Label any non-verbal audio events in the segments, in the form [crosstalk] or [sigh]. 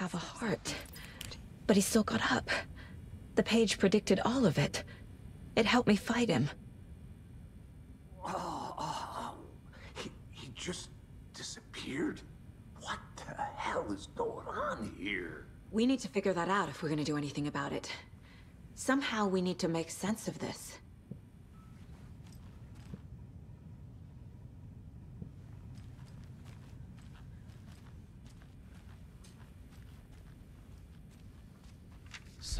have a heart. But he still got up. The page predicted all of it. It helped me fight him. Oh, oh, he, he just disappeared? What the hell is going on here? We need to figure that out if we're gonna do anything about it. Somehow we need to make sense of this.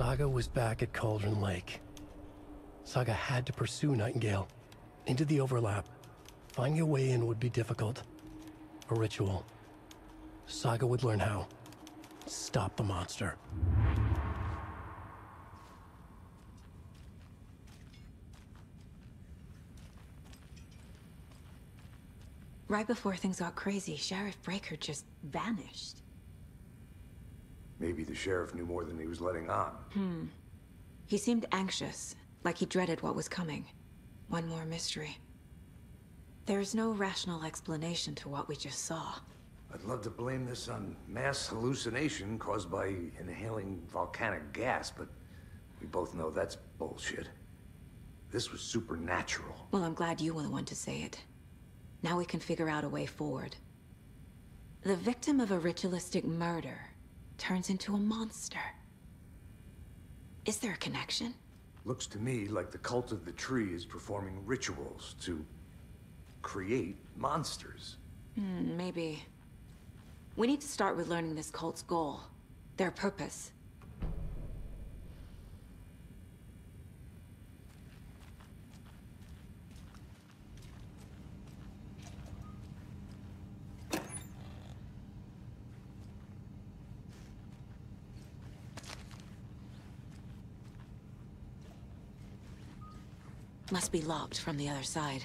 Saga was back at Cauldron Lake. Saga had to pursue Nightingale. Into the overlap. Finding a way in would be difficult. A ritual. Saga would learn how. Stop the monster. Right before things got crazy, Sheriff Breaker just vanished. Maybe the sheriff knew more than he was letting on. Hmm. He seemed anxious, like he dreaded what was coming. One more mystery. There's no rational explanation to what we just saw. I'd love to blame this on mass hallucination caused by inhaling volcanic gas, but we both know that's bullshit. This was supernatural. Well, I'm glad you were the one to say it. Now we can figure out a way forward. The victim of a ritualistic murder turns into a monster. Is there a connection? Looks to me like the cult of the tree is performing rituals to create monsters. Hmm, maybe. We need to start with learning this cult's goal. Their purpose. Must be locked from the other side.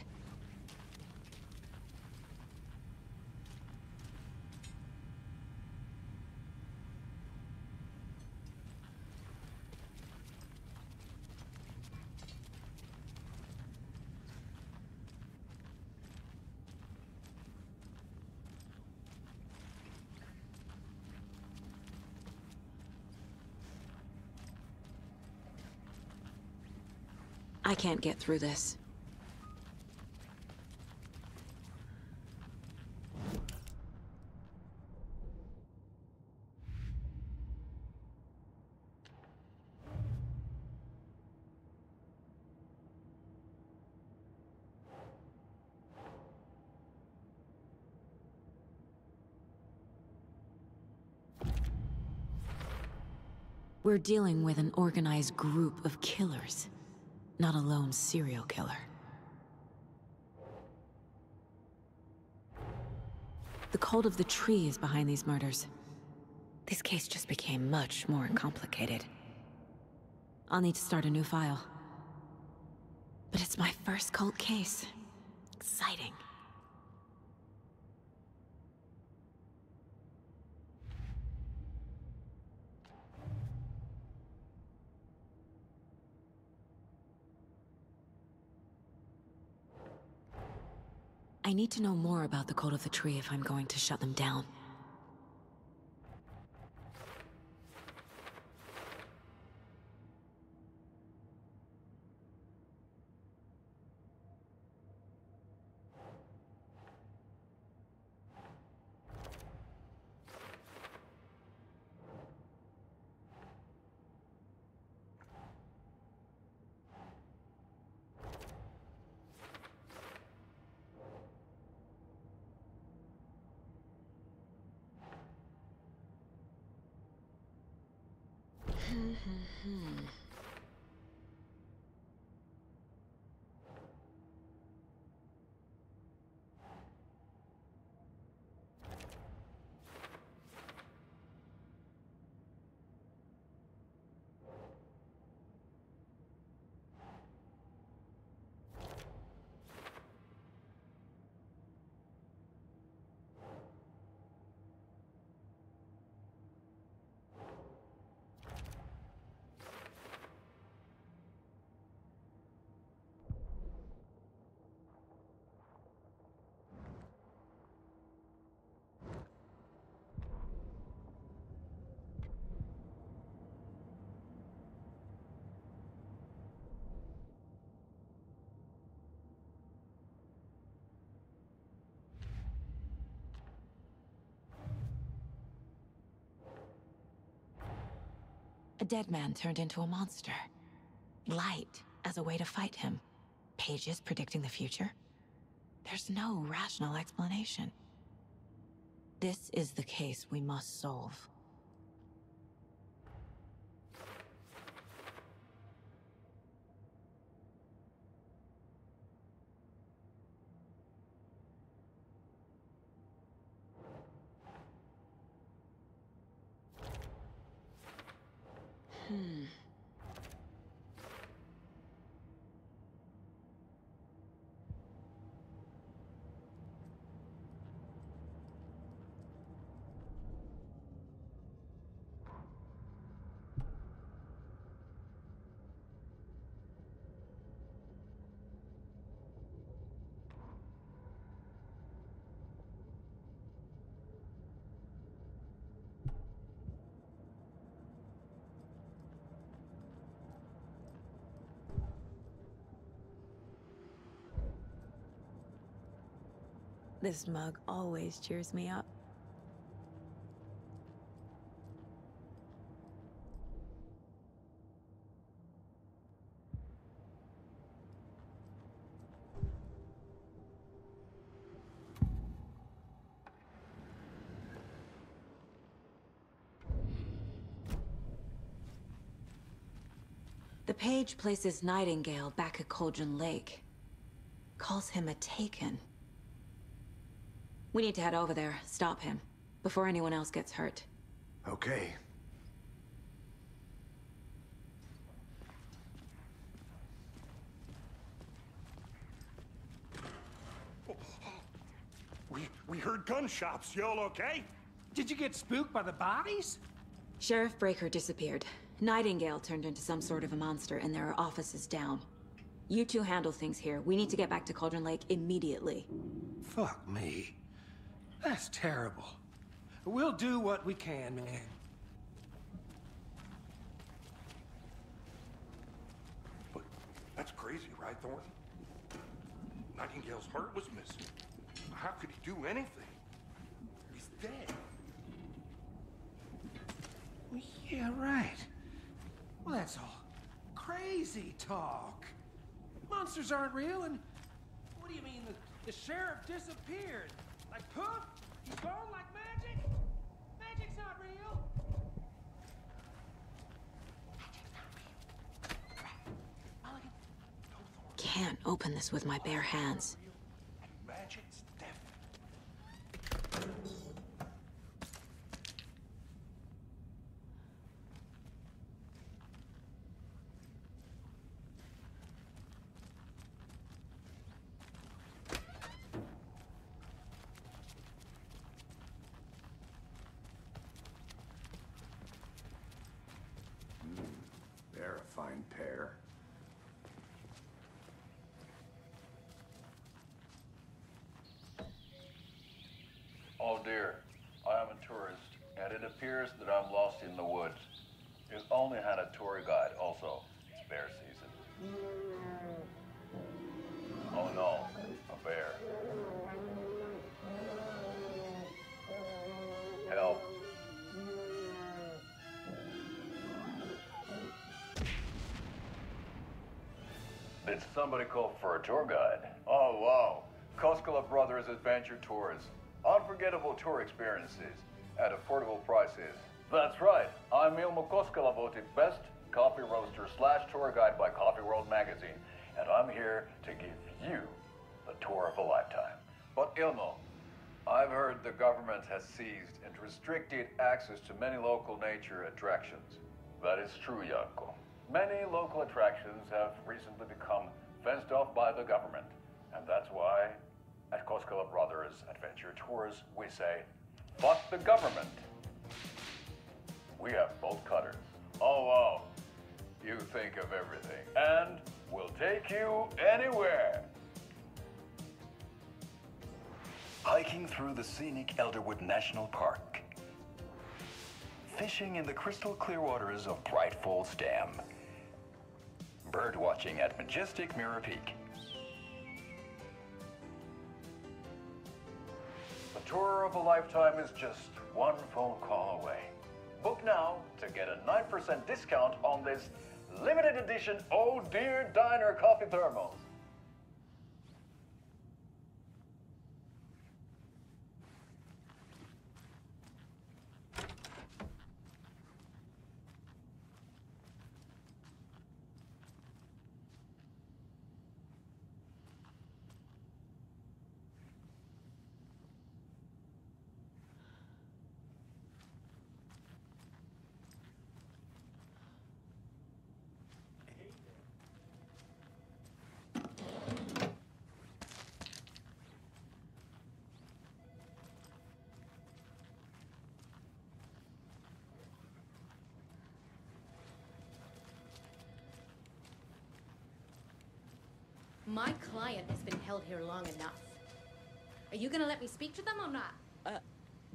I can't get through this. We're dealing with an organized group of killers, not a lone serial killer. The cult of the tree is behind these murders. This case just became much more complicated. I'll need to start a new file. But it's my first cult case. Exciting. I need to know more about the Cult of the Tree if I'm going to shut them down. A dead man turned into a monster. Light as a way to fight him. Pages predicting the future. There's no rational explanation. This is the case we must solve. This mug always cheers me up. The page places Nightingale back at Cauldron Lake. Calls him a Taken. We need to head over there, stop him, before anyone else gets hurt. Okay. We, we heard gunshots. Y'all okay? Did you get spooked by the bodies? Sheriff Breaker disappeared. Nightingale turned into some sort of a monster, and there are offices down. You two handle things here. We need to get back to Cauldron Lake immediately. Fuck me. That's terrible. We'll do what we can, man. But that's crazy, right, Thornton? Nightingale's heart was missing. How could he do anything? He's dead. Well, yeah, right. Well, that's all crazy talk. Monsters aren't real, and what do you mean the, the sheriff disappeared? Like poof? He's gone like magic? Magic's not real. Can't open this with my bare hands. Magic's death. They're a fine pair. Oh dear, I am a tourist, and it appears that I'm lost in the woods. You only had a tour guide, also. It's bear season. Oh no, a bear. Help. Did somebody call for a tour guide? Oh, wow. Koskela Brothers Adventure Tours. Unforgettable tour experiences at affordable prices. That's right. I'm Ilmo Koskela voted best coffee roaster slash tour guide by Coffee World magazine. And I'm here to give you the tour of a lifetime. But Ilmo, I've heard the government has seized and restricted access to many local nature attractions. That is true, Jaakko. Many local attractions have recently become fenced off by the government. And that's why, at Koskela Brothers Adventure Tours, we say, fuck the government. We have bolt cutters. Oh, wow. You think of everything. And we'll take you anywhere. Hiking through the scenic Elderwood National Park. Fishing in the crystal clear waters of Bright Falls Dam. Bird watching at majestic Mirror Peak. Tour of a lifetime is just one phone call away. Book now to get a 9% discount on this limited edition Oh Dear Diner coffee thermos. My client has been held here long enough. Are you gonna let me speak to them or not? Uh,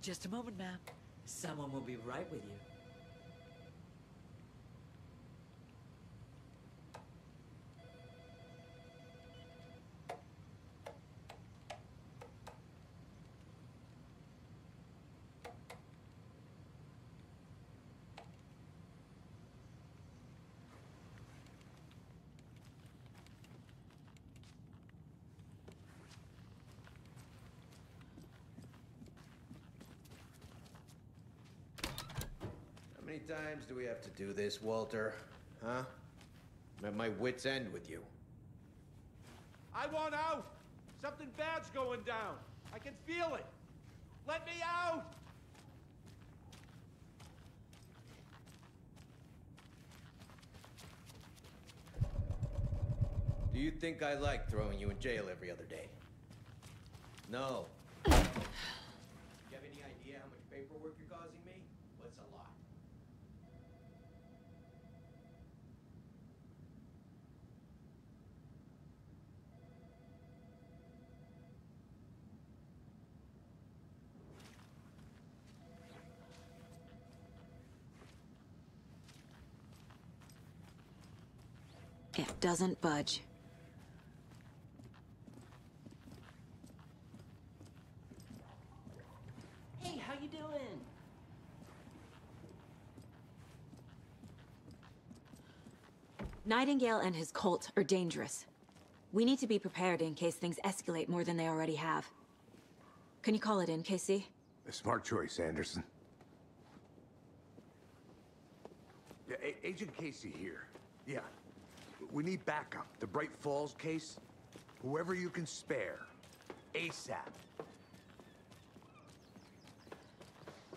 just a moment, ma'am. Someone will be right with you. How many times do we have to do this, Walter? Huh? I'm at my wit's end with you. I want out! Something bad's going down. I can feel it. Let me out! Do you think I like throwing you in jail every other day? No. [sighs] you have any idea how much paperwork you're causing me? What's a lot? It doesn't budge. Hey, how you doing? Nightingale and his cult are dangerous. We need to be prepared in case things escalate more than they already have. Can you call it in, Casey? A smart choice, Anderson. Yeah, A- Agent Casey here. Yeah. We need backup. The Bright Falls case. Whoever you can spare. ASAP.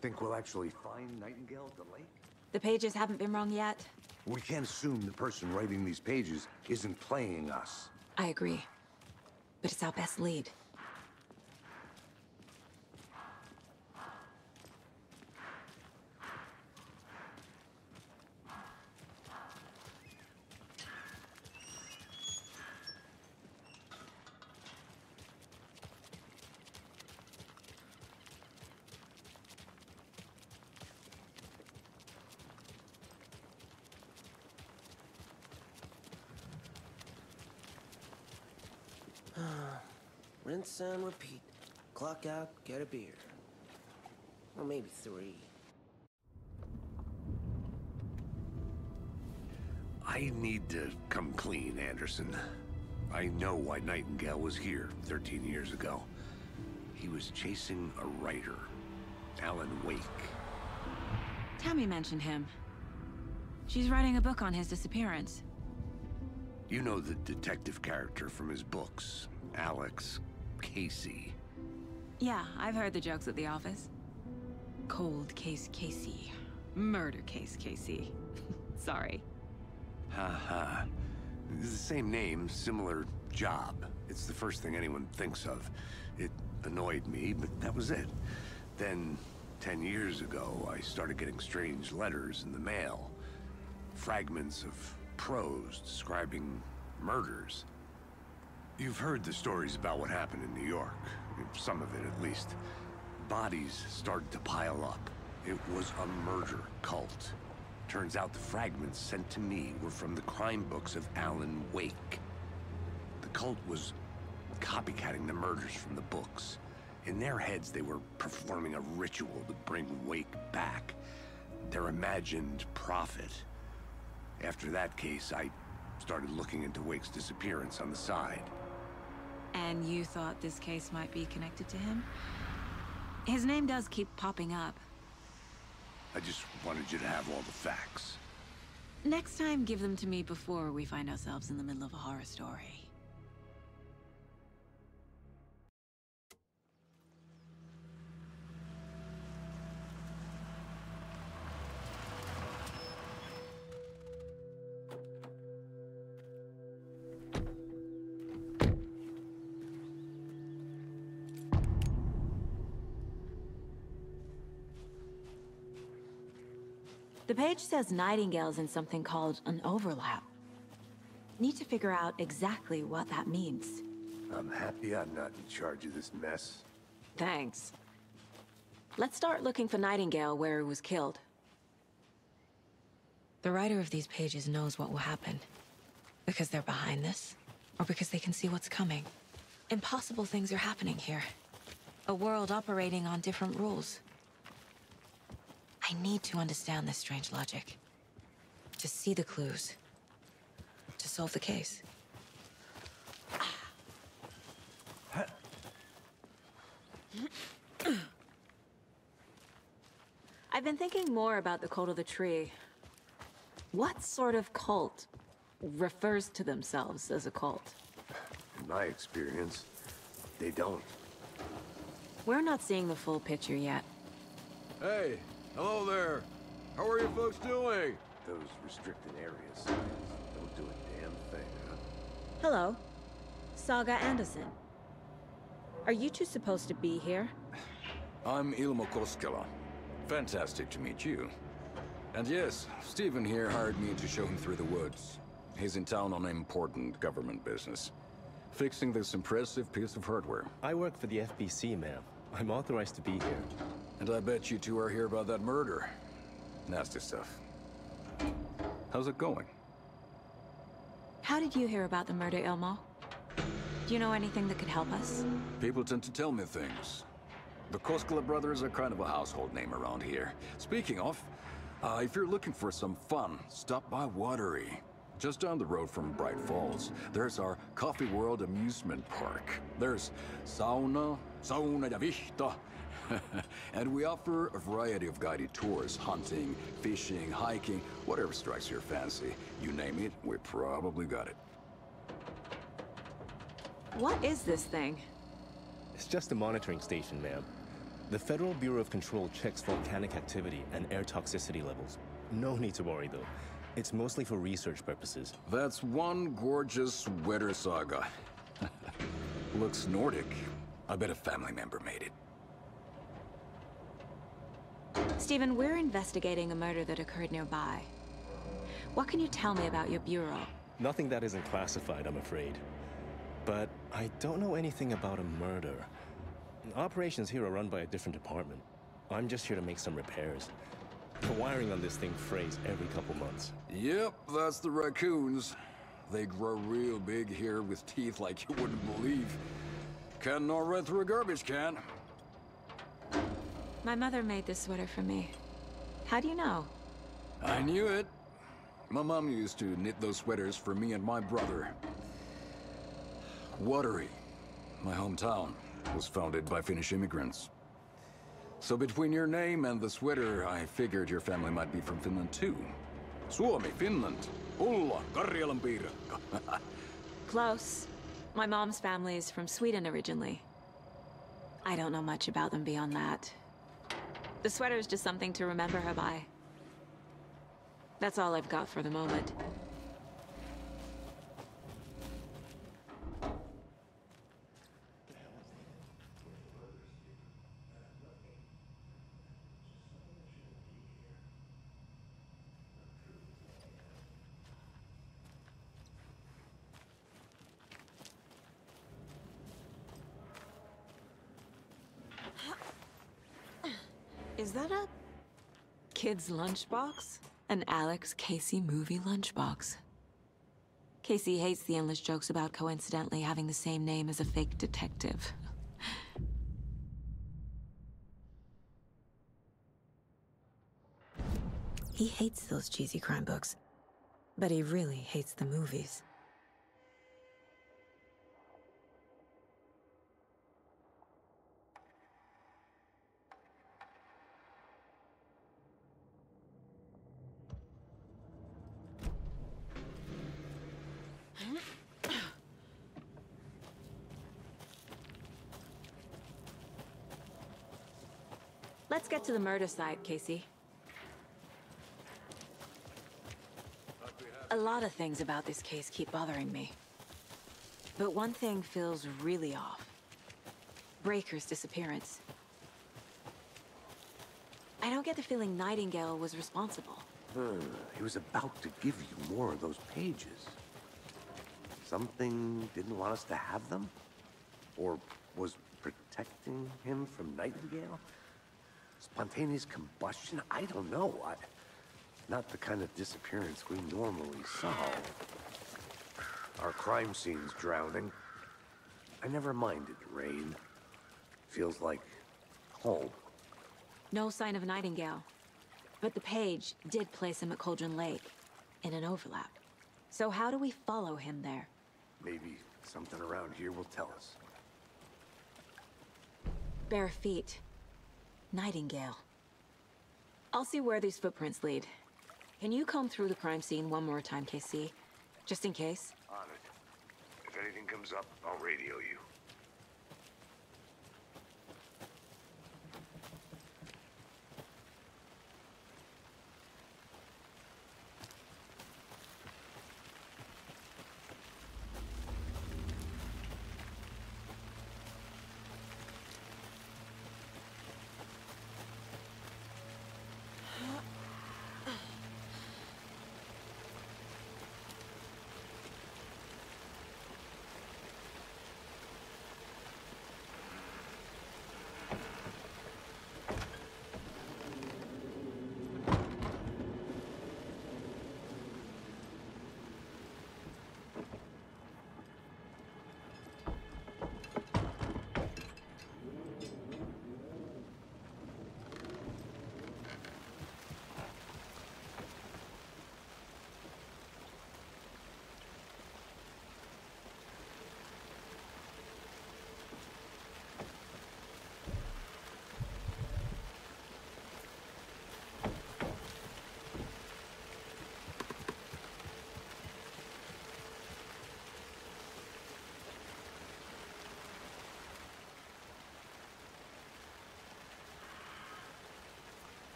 Think we'll actually find Nightingale at the lake? The pages haven't been wrong yet. We can't assume the person writing these pages isn't playing us. I agree. But it's our best lead. Clock out, get a beer. Or maybe three. I need to come clean, Anderson. I know why Nightingale was here 13 years ago. He was chasing a writer, Alan Wake. Tammy mentioned him. She's writing a book on his disappearance. You know the detective character from his books, Alex Casey. Yeah, I've heard the jokes at the office. Cold case Casey. Murder case Casey. [laughs] Sorry. Ha ha. The same name, similar job. It's the first thing anyone thinks of. It annoyed me, but that was it. Then, ten years ago, I started getting strange letters in the mail. Fragments of prose describing murders. You've heard the stories about what happened in New York. Some of it, at least. Bodies started to pile up. It was a murder cult. Turns out the fragments sent to me were from the crime books of Alan Wake. The cult was copycatting the murders from the books. In their heads, they were performing a ritual to bring Wake back. their imagined prophet. After that case, I started looking into Wake's disappearance on the side. And you thought this case might be connected to him? His name does keep popping up. I just wanted you to have all the facts. Next time, give them to me before we find ourselves in the middle of a horror story. The page says Nightingale's in something called an overlap. Need to figure out exactly what that means. I'm happy I'm not in charge of this mess. Thanks. Let's start looking for Nightingale where he was killed. The writer of these pages knows what will happen. Because they're behind this, or because they can see what's coming. Impossible things are happening here. A world operating on different rules. I need to understand this strange logic. To see the clues. To solve the case. [clears throat] I've been thinking more about the cult of the tree. What sort of cult refers to themselves as a cult? In my experience, they don't. We're not seeing the full picture yet. Hey, hello there. How are you folks doing? Those restricted areas don't do a damn thing, huh? Hello. Saga Anderson. Are you two supposed to be here? I'm Ilmo Koskela. Fantastic to meet you. And yes, Stephen here hired me to show him through the woods. He's in town on important government business. Fixing this impressive piece of hardware. I work for the FBC, ma'am. I'm authorized to be here. And I bet you two are here about that murder. Nasty stuff. How's it going? How did you hear about the murder, Ilmo? Do you know anything that could help us? People tend to tell me things. The Koskela brothers are kind of a household name around here. Speaking of, uh, if you're looking for some fun, stop by Watery. Just down the road from Bright Falls, there's our Coffee World amusement park. There's sauna, sauna ja vihta. [laughs] and we offer a variety of guided tours, hunting, fishing, hiking, whatever strikes your fancy. You name it, we probably got it. What is this thing? It's just a monitoring station, ma'am. The Federal Bureau of Control checks volcanic activity and air toxicity levels. No need to worry, though. It's mostly for research purposes. That's one gorgeous weather saga. [laughs] Looks Nordic. I bet a family member made it. Stephen, we're investigating a murder that occurred nearby. What can you tell me about your bureau? Nothing that isn't classified, I'm afraid. But I don't know anything about a murder. Operations here are run by a different department. I'm just here to make some repairs. The wiring on this thing frays every couple months. Yep, that's the raccoons. They grow real big here with teeth like you wouldn't believe. Can gnaw run through a garbage can. My mother made this sweater for me. How do you know? I knew it. My mom used to knit those sweaters for me and my brother. Watery, my hometown, was founded by Finnish immigrants. So between your name and the sweater, I figured your family might be from Finland too. Suomi, Finland, Ulla, Karjalan piirakka. [laughs] Close. My mom's family is from Sweden originally. I don't know much about them beyond that. The sweater is just something to remember her by. That's all I've got for the moment. Is that a kid's lunchbox? An Alex Casey movie lunchbox. Casey hates the endless jokes about coincidentally having the same name as a fake detective. He hates those cheesy crime books. But he really hates the movies. Let's get to the murder site, Casey. A lot of things about this case keep bothering me. But one thing feels really off. Breaker's disappearance. I don't get the feeling Nightingale was responsible. Hmm, he was about to give you more of those pages. Something didn't want us to have them? Or was protecting him from Nightingale? Spontaneous combustion? I don't know. I, not the kind of disappearance we normally solve. Our crime scene's drowning. I never minded the rain. Feels like home. No sign of a Nightingale. But the page did place him at Cauldron Lake, in an overlap. So how do we follow him there? Maybe something around here will tell us. Bare feet. Nightingale. I'll see where these footprints lead. Can you comb through the crime scene one more time, Casey? Just in case? On it. If anything comes up, I'll radio you.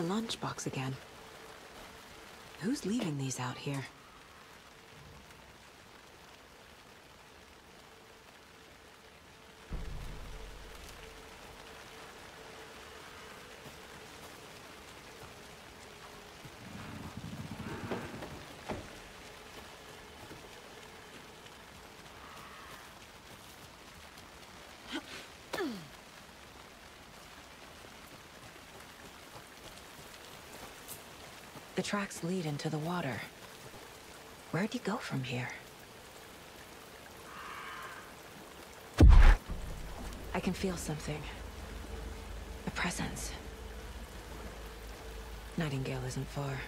A lunchbox again. Who's leaving these out here? The tracks lead into the water. Where'd you go from here? I can feel something. A presence. Nightingale isn't far.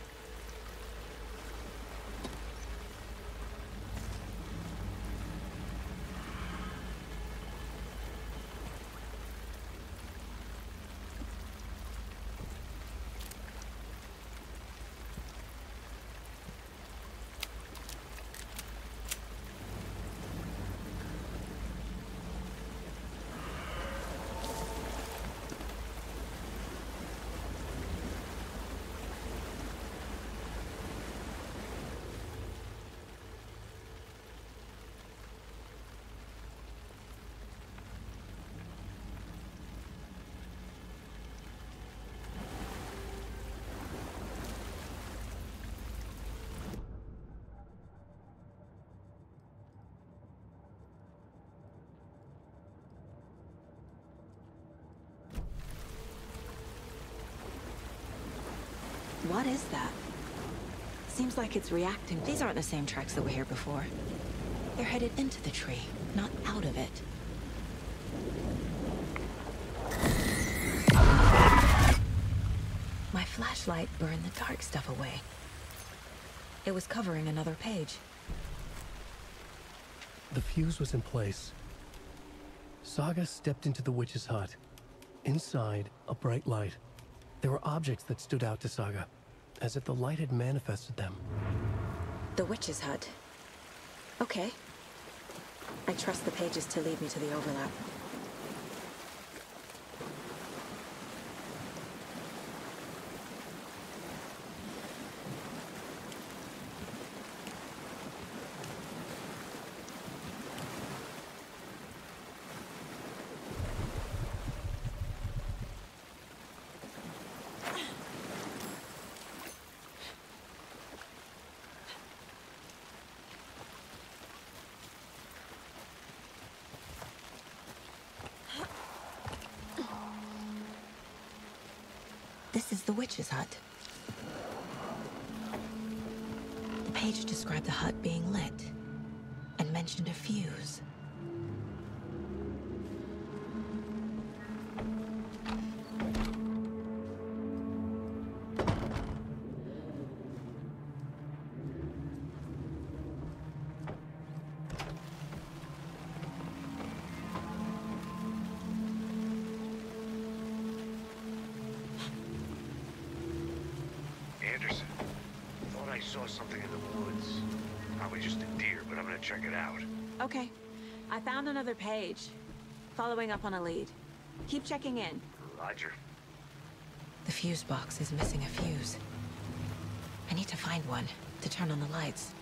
What is that? Seems like it's reacting. These aren't the same tracks that were here before. They're headed into the tree, not out of it. My flashlight burned the dark stuff away. It was covering another page. The fuse was in place. Saga stepped into the witch's hut. Inside, a bright light. There were objects that stood out to Saga, as if the light had manifested them. The witch's hut. Okay. I trust the pages to lead me to the overlap. This is the witch's hut. The page described the hut being lit and mentioned a fuse. Page. Following up on a lead. Keep checking in. Roger. The fuse box is missing a fuse. I need to find one to turn on the lights.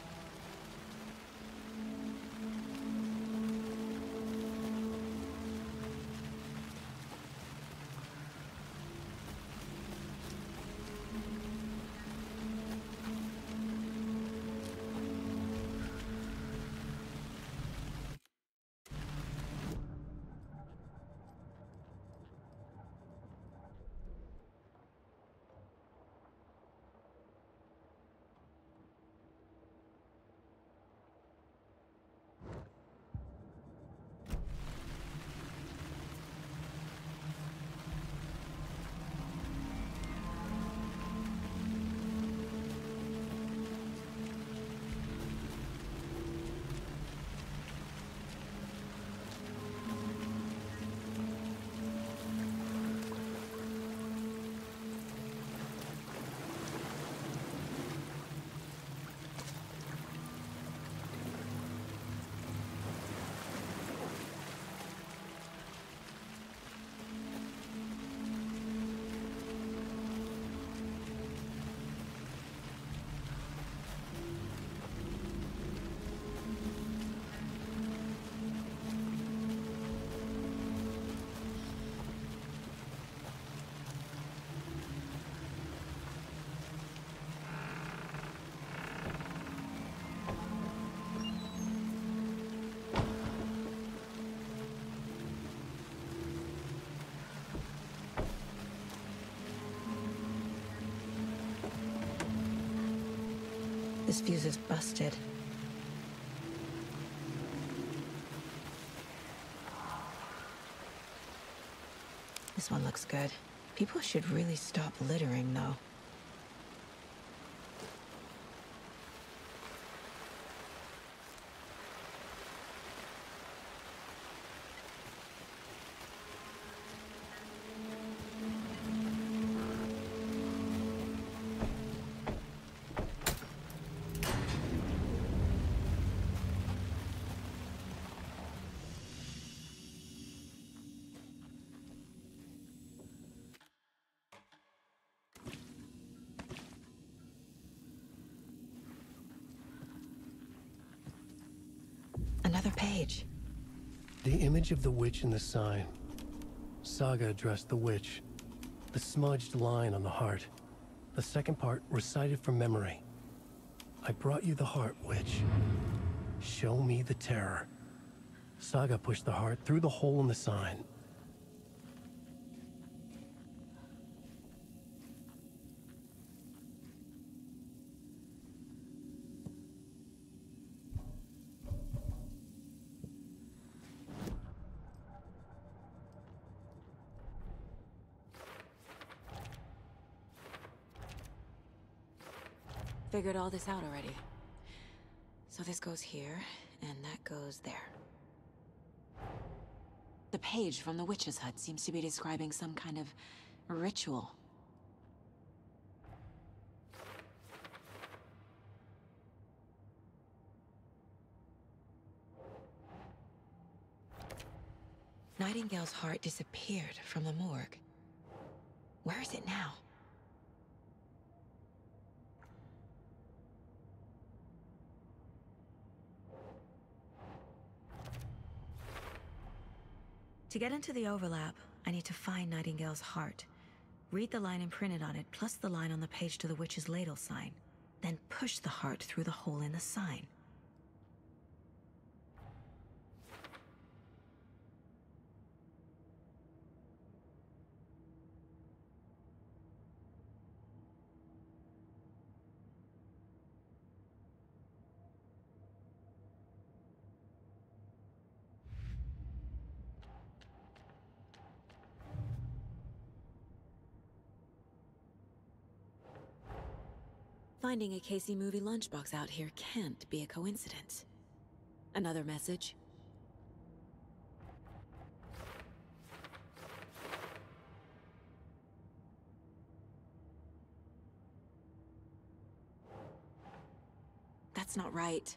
This fuse is busted. This one looks good. People should really stop littering, though. Another page. The image of the witch in the sign. Saga addressed the witch. The smudged line on the heart. The second part recited from memory. I brought you the heart, witch. Show me the terror. Saga pushed the heart through the hole in the sign. Figured all this out already. So this goes here, and that goes there. The page from the witch's hut seems to be describing some kind of ritual. Nightingale's heart disappeared from the morgue. Where is it now? To get into the overlap, I need to find Nightingale's heart. Read the line imprinted on it, plus the line on the page to the witch's ladle sign. Then push the heart through the hole in the sign. Finding a Casey movie lunchbox out here can't be a coincidence. Another message? That's not right.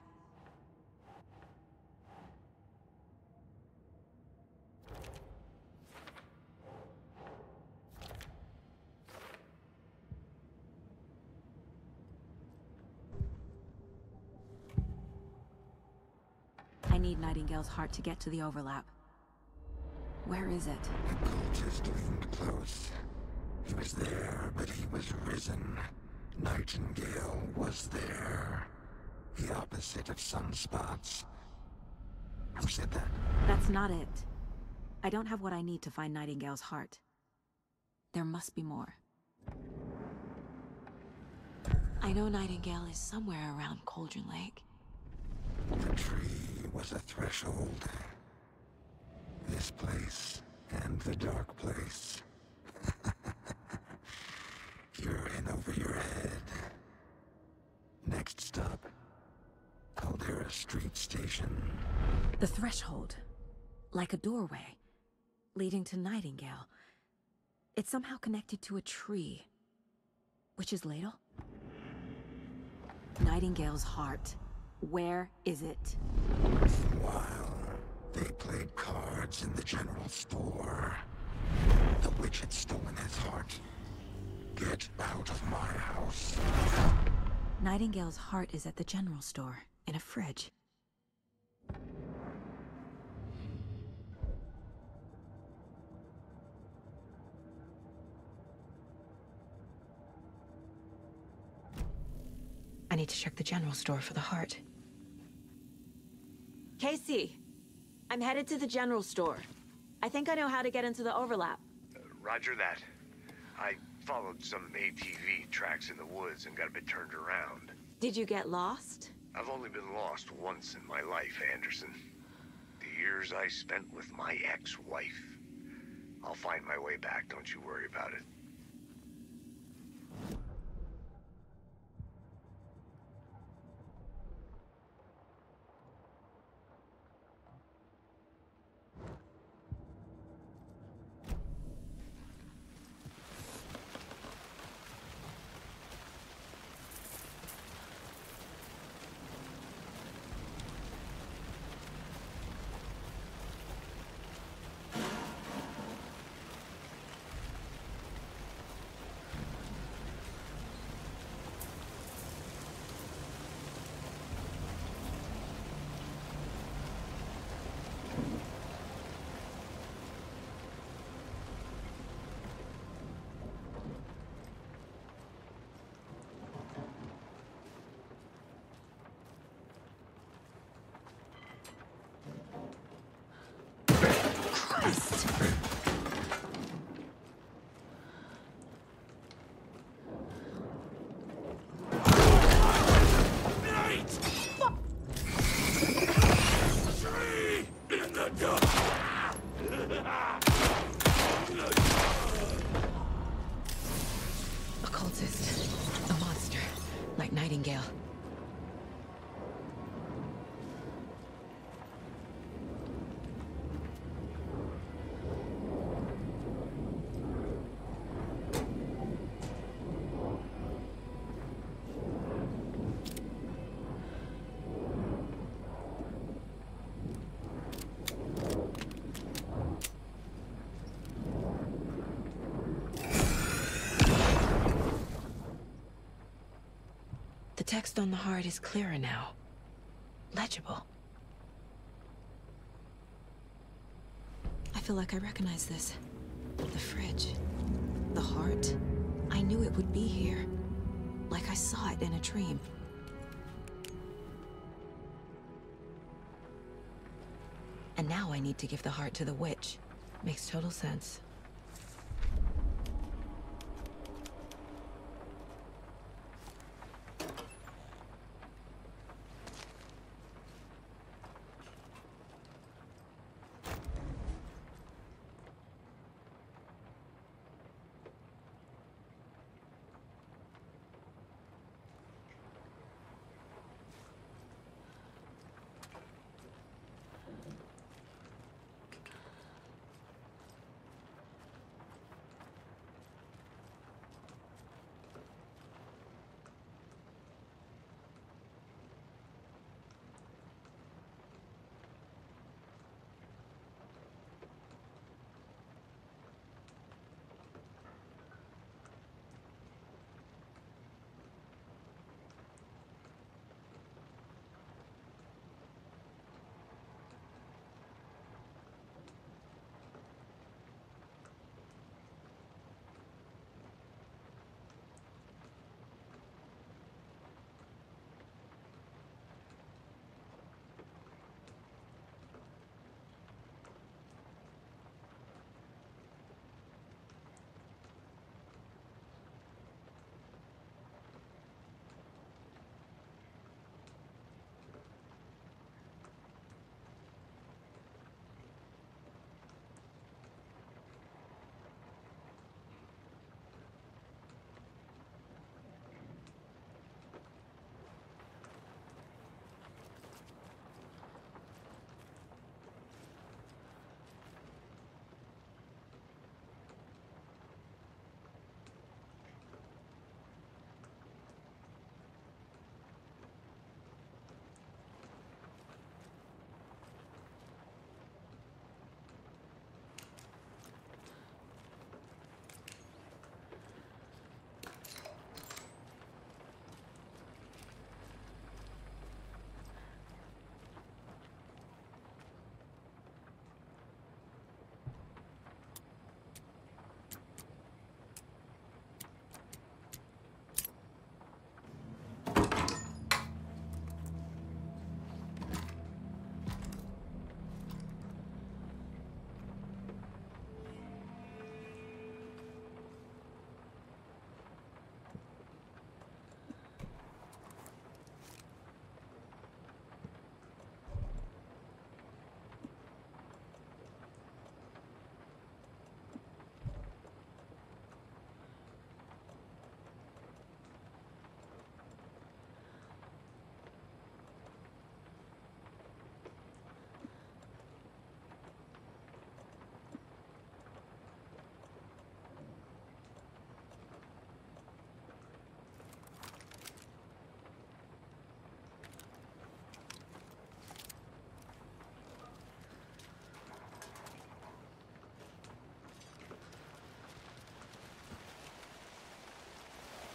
I need Nightingale's heart to get to the overlap. Where is it? The cultist leaned close. He was there, but he was risen. Nightingale was there. The opposite of sunspots. Who said that? That's not it. I don't have what I need to find Nightingale's heart. There must be more. I know Nightingale is somewhere around Cauldron Lake. The tree was a threshold. This place and the dark place. [laughs] You're in over your head. Next stop. Caldera Street Station. The threshold. Like a doorway. Leading to Nightingale. It's somehow connected to a tree. which is ladle? Nightingale's heart. Where is it? While they played cards in the general store, the witch had stolen his heart. Get out of my house. Nightingale's heart is at the general store, in a fridge. I need to check the general store for the heart. Casey! I'm headed to the general store. I think I know how to get into the overlap. Uh, roger that. I followed some ATV tracks in the woods and got a bit turned around. Did you get lost? I've only been lost once in my life, Anderson. The years I spent with my ex-wife. I'll find my way back, don't you worry about it. The text on the heart is clearer now. Legible. I feel like I recognize this. The fridge. The heart. I knew it would be here. Like I saw it in a dream. And now I need to give the heart to the witch. Makes total sense.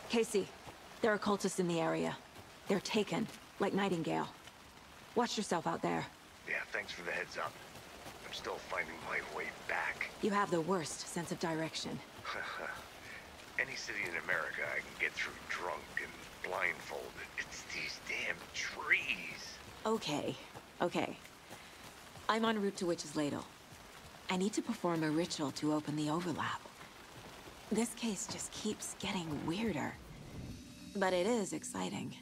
Casey, there are cultists in the area. They're taken, like Nightingale. Watch yourself out there. Yeah, thanks for the heads up. I'm still finding my way back. You have the worst sense of direction. [laughs] Any city in America I can get through drunk and blindfolded. It's these damn trees. Okay, okay. I'm en route to Witch's Ladle. I need to perform a ritual to open the overlap. This case just keeps getting weirder. But it is exciting.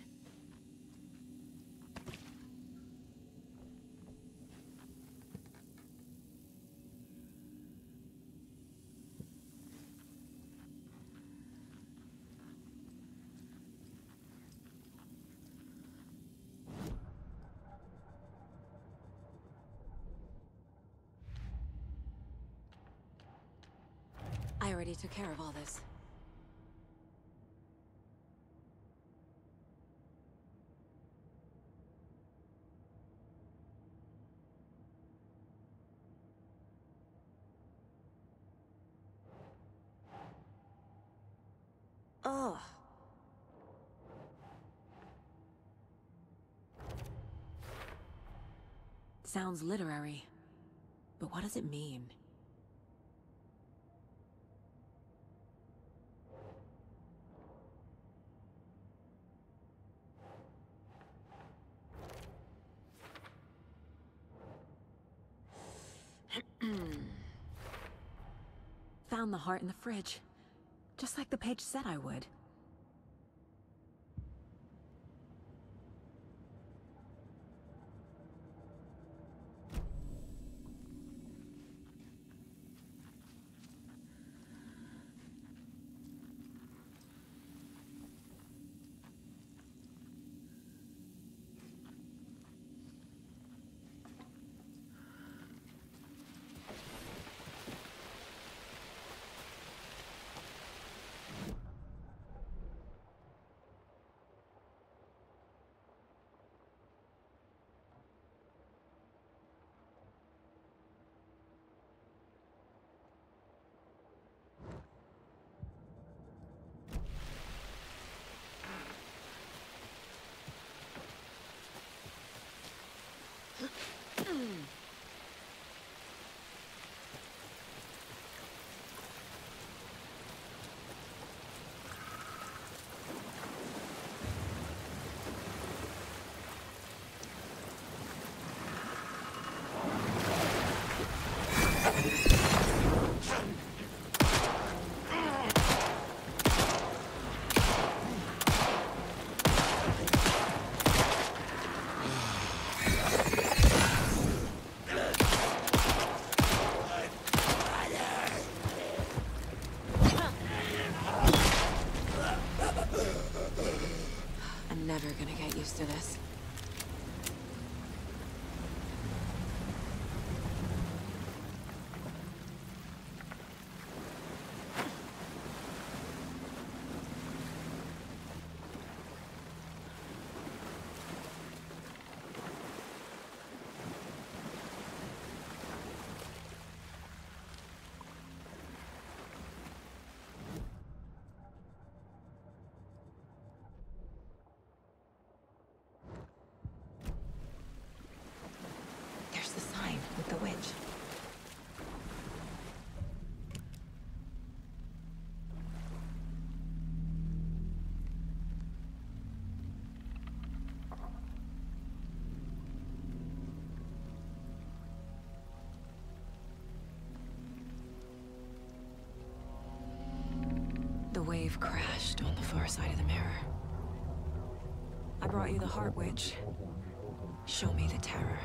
is. Sounds literary, but what does it mean? Found the heart in the fridge. Just like the page said I would. Wave crashed on the far side of the mirror. I brought you the Heart Witch. Show me the terror.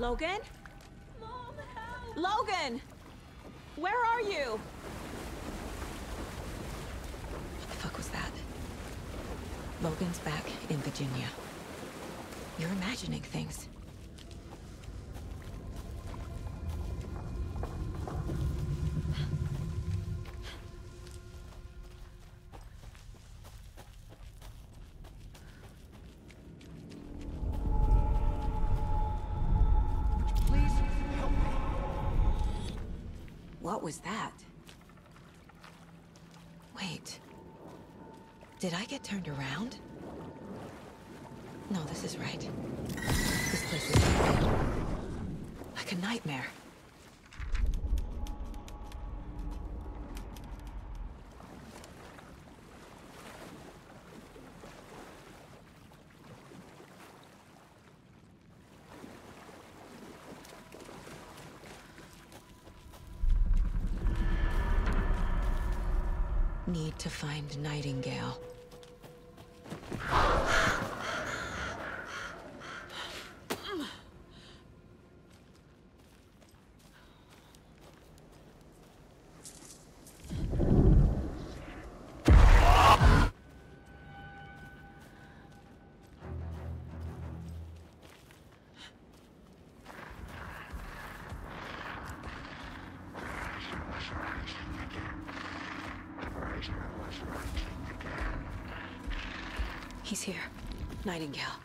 Logan? Mom, help! Logan! Where are you? What the fuck was that? Logan's back in Virginia. You're imagining things. What was that? Wait. Did I get turned around? No, this is right. This place is like a nightmare. Need to find Nightingale. Nightingale.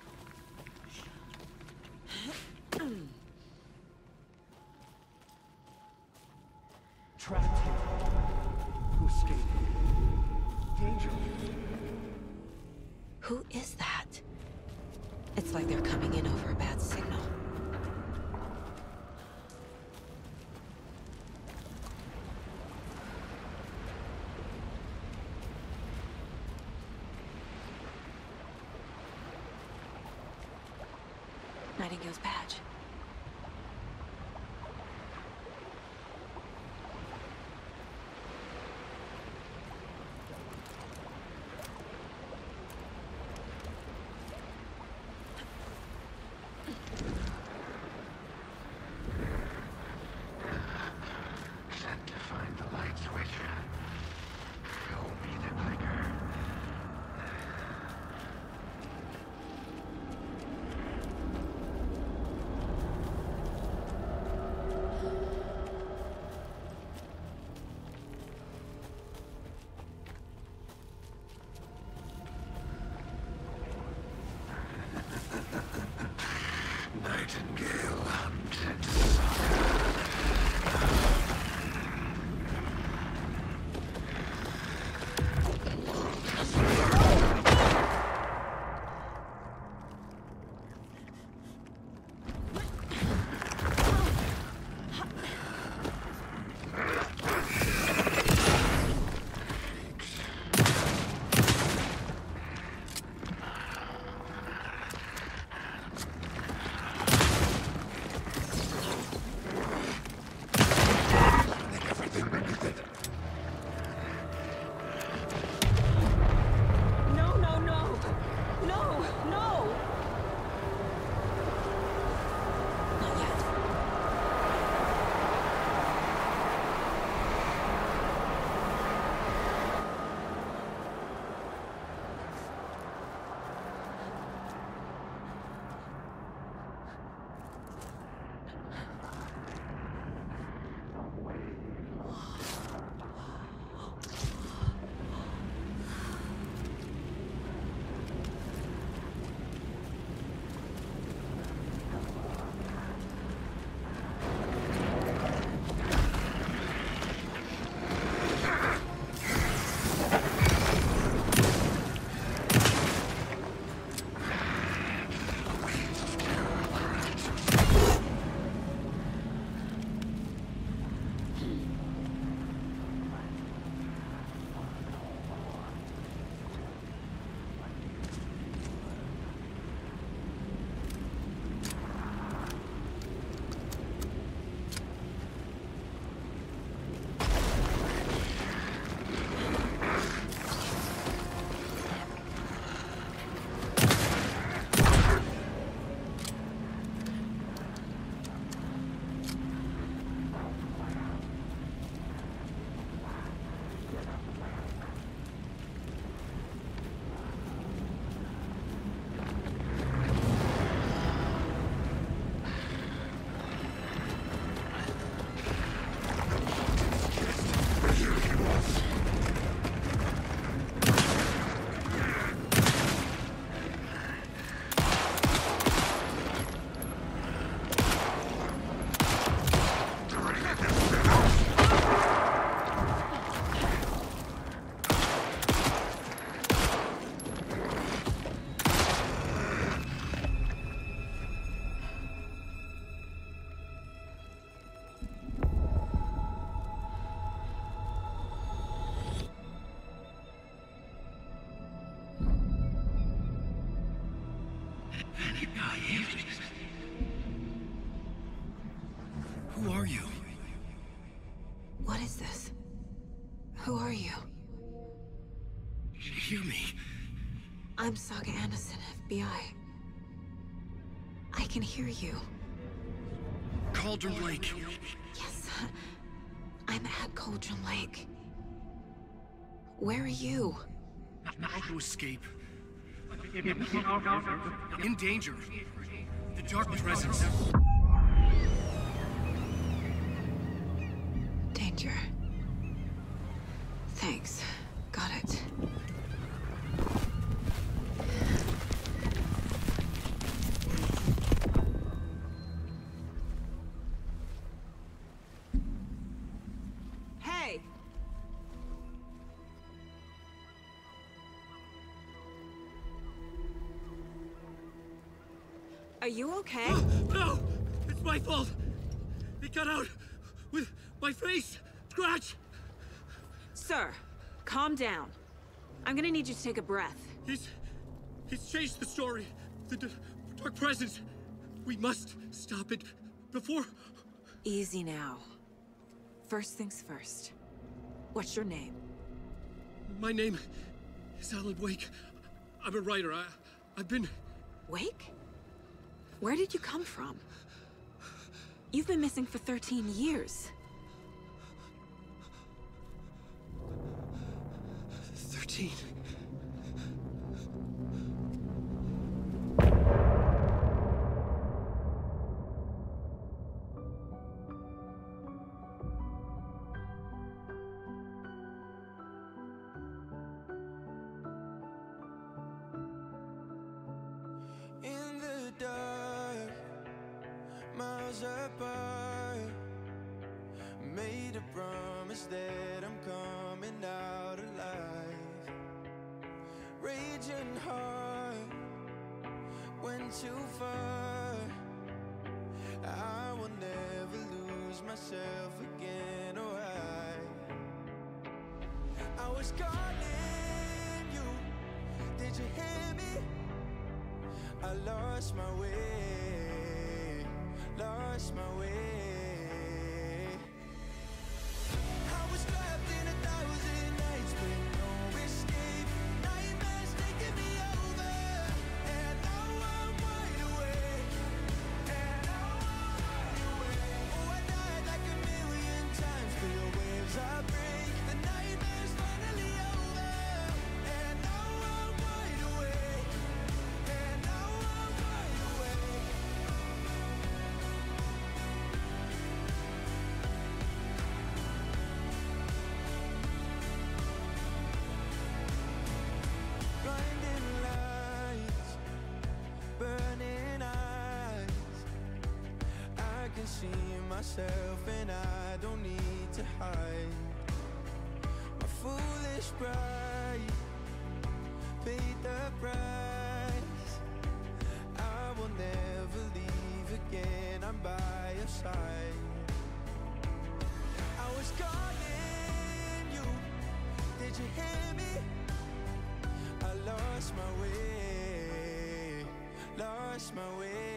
Nightingale's badge. I'm Saga Anderson, FBI. I can hear you. Cauldron Lake. Yes. I'm at Cauldron Lake. Where are you? How to escape. In danger. The Dark Presence. Okay? No! It's my fault! It got out with my face! Scratch! Sir, calm down. I'm gonna need you to take a breath. He's... he's changed the story. The d- Dark Presence. We must stop it before... Easy now. First things first. What's your name? My name is Alan Wake. I'm a writer. I, I've been... Wake? Where did you come from? You've been missing for 13 years. 13. Myself and I don't need to hide. My foolish pride paid the price. I will never leave again. I'm by your side. I was calling you. Did you hear me? I lost my way, lost my way.